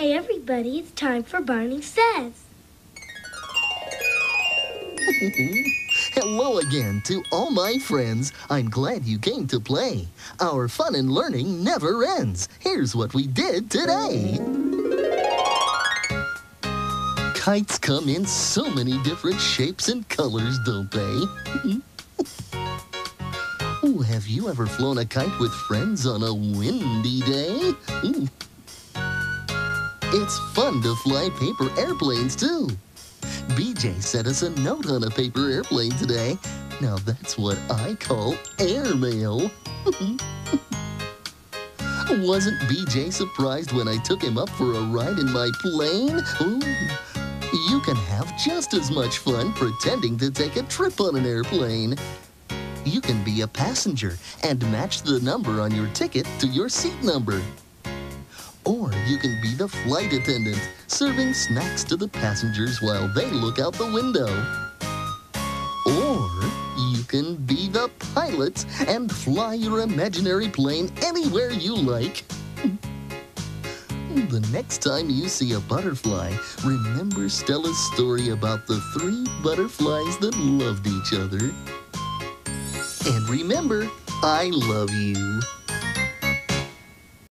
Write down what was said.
Hey, everybody, it's time for Barney Says. Hello again to all my friends. I'm glad you came to play. Our fun and learning never ends. Here's what we did today. Kites come in so many different shapes and colors, don't they? oh, have you ever flown a kite with friends on a windy day? It's fun to fly paper airplanes, too. BJ sent us a note on a paper airplane today. Now that's what I call airmail. Wasn't BJ surprised when I took him up for a ride in my plane? Ooh. You can have just as much fun pretending to take a trip on an airplane. You can be a passenger and match the number on your ticket to your seat number. Or you can be the flight attendant, serving snacks to the passengers while they look out the window. Or you can be the pilot and fly your imaginary plane anywhere you like. the next time you see a butterfly, remember Stella's story about the three butterflies that loved each other. And remember, I love you.